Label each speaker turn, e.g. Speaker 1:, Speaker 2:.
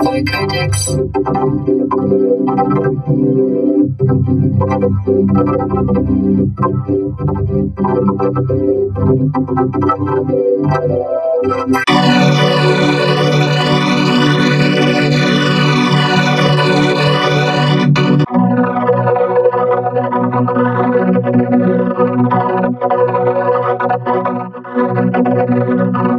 Speaker 1: Psychotics. Thank